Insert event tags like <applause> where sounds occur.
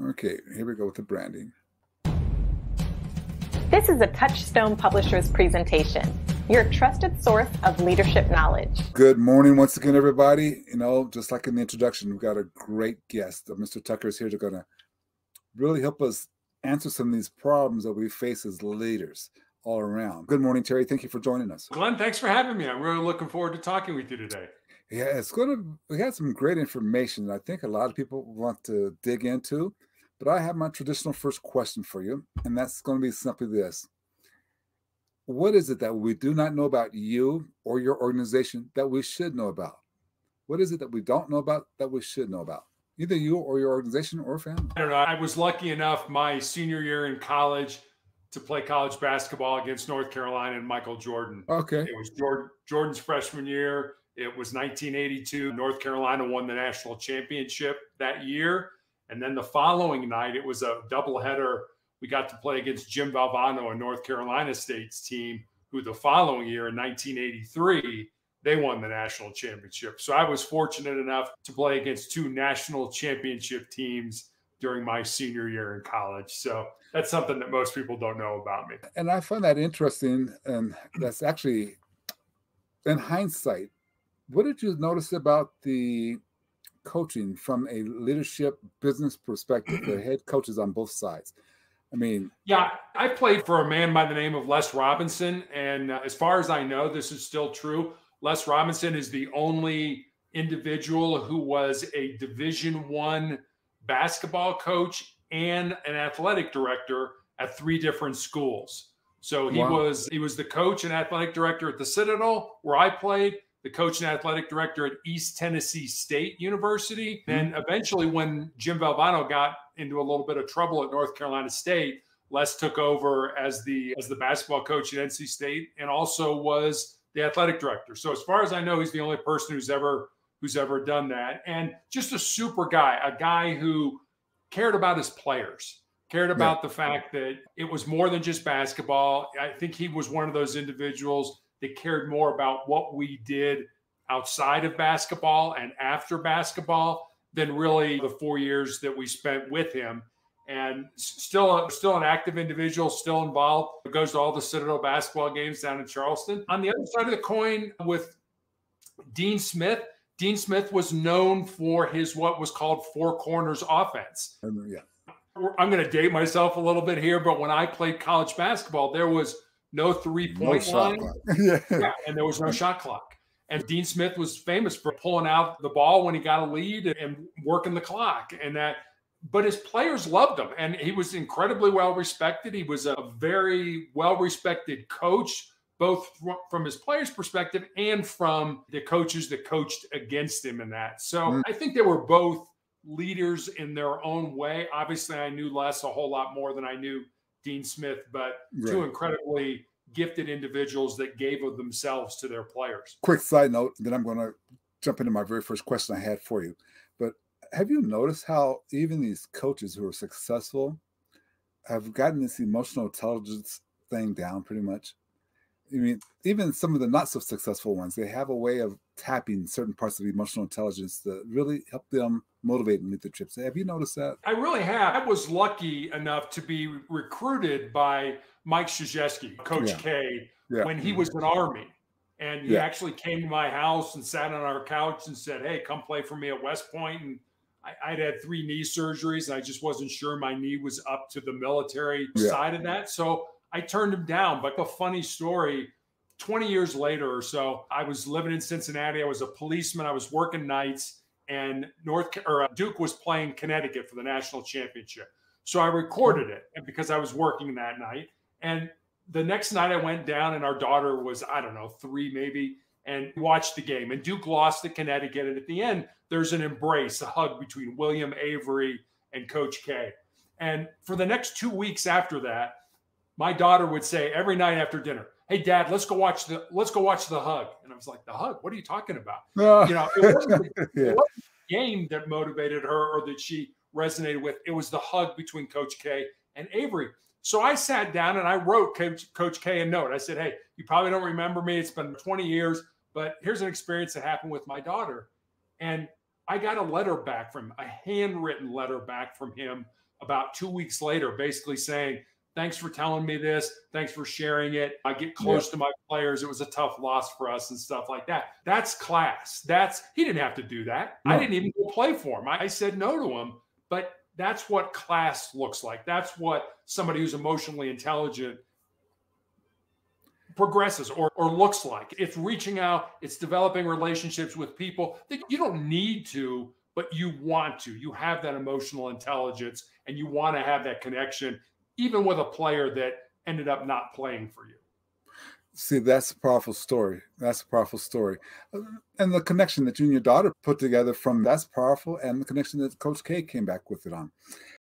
Okay, here we go with the branding. This is a Touchstone Publishers presentation, your trusted source of leadership knowledge. Good morning once again, everybody. You know, just like in the introduction, we've got a great guest. Uh, Mr. Tucker is here to going to really help us answer some of these problems that we face as leaders all around. Good morning, Terry. Thank you for joining us. Glenn, thanks for having me. I'm really looking forward to talking with you today. Yeah, it's going to, we had some great information that I think a lot of people want to dig into. But I have my traditional first question for you, and that's going to be simply this What is it that we do not know about you or your organization that we should know about? What is it that we don't know about that we should know about? Either you or your organization or family. I don't know. I was lucky enough my senior year in college to play college basketball against North Carolina and Michael Jordan. Okay. It was Jordan's freshman year. It was 1982. North Carolina won the national championship that year. And then the following night, it was a doubleheader. We got to play against Jim Valvano, a North Carolina State's team, who the following year in 1983, they won the national championship. So I was fortunate enough to play against two national championship teams during my senior year in college. So that's something that most people don't know about me. And I find that interesting. And that's actually, in hindsight, what did you notice about the coaching from a leadership business perspective, the head coaches on both sides? I mean, yeah, I played for a man by the name of Les Robinson. And uh, as far as I know, this is still true. Les Robinson is the only individual who was a division one basketball coach and an athletic director at three different schools. So he wow. was he was the coach and athletic director at the Citadel where I played, the coach and athletic director at East Tennessee State University. Mm-hmm. And eventually, when Jim Valvano got into a little bit of trouble at North Carolina State, Les took over as the as the basketball coach at NC State and also was the athletic director. So as far as I know, he's the only person who's ever who's ever done that. And just a super guy, a guy who cared about his players, cared about yeah. the fact that it was more than just basketball. I think he was one of those individuals that cared more about what we did outside of basketball and after basketball than really the four years that we spent with him. And still, uh, still an active individual, still involved. Goes to all the Citadel basketball games down in Charleston. On the other side of the coin, with Dean Smith, Dean Smith was known for his what was called four corners offense. Yeah. I'm going to date myself a little bit here, but when I played college basketball, there was no three point no line. <laughs> yeah. yeah. And there was no shot clock. And Dean Smith was famous for pulling out the ball when he got a lead and working the clock. And that, but his players loved him. And he was incredibly well respected. He was a very well respected coach, both from his players' perspective and from the coaches that coached against him in that. So mm. I think they were both leaders in their own way. Obviously, I knew Les a whole lot more than I knew Dean Smith, but right. two incredibly gifted individuals that gave of themselves to their players. Quick side note, then I'm going to jump into my very first question I had for you. But have you noticed how even these coaches who are successful have gotten this emotional intelligence thing down pretty much? I mean, even some of the not so successful ones, they have a way of tapping certain parts of emotional intelligence that really help them motivate me to the trips. Have you noticed that? I really have. I was lucky enough to be recruited by Mike Krzyzewski, Coach yeah. K, yeah. when he was in Army. And he yeah. actually came to my house and sat on our couch and said, Hey, come play for me at West Point. And I, would had three knee surgeries. And I just wasn't sure my knee was up to the military side of that. So I turned him down. But a funny story 20 years later or so, I was living in Cincinnati. I was a policeman. I was working nights and North or uh, Duke was playing Connecticut for the national championship. So I recorded it because I was working that night. And the next night I went down and our daughter was, I don't know, three maybe, and watched the game. And Duke lost to Connecticut. And at the end, there's an embrace, a hug between William Avery and Coach K. And for the next two weeks after that, my daughter would say every night after dinner, "Hey, Dad, let's go watch the let's go watch the hug." And I was like, "The hug? What are you talking about?" Uh, you know, it wasn't, <laughs> yeah. it wasn't the game that motivated her or that she resonated with. It was the hug between Coach K and Avery. So I sat down and I wrote Coach, Coach K a note. I said, Hey, you probably don't remember me. It's been 20 years, but here's an experience that happened with my daughter. And I got a letter back from a handwritten letter back from him about two weeks later, basically saying, Thanks for telling me this. Thanks for sharing it. I get close to my players. It was a tough loss for us and stuff like that. That's class. That's he didn't have to do that. No. I didn't even go play for him. I, I said no to him, but that's what class looks like. That's what somebody who's emotionally intelligent progresses or, or looks like. It's reaching out, it's developing relationships with people that you don't need to, but you want to. You have that emotional intelligence and you want to have that connection even with a player that ended up not playing for you. See, that's a powerful story. That's a powerful story. And the connection that you and your daughter put together from that's powerful, and the connection that Coach K came back with it on.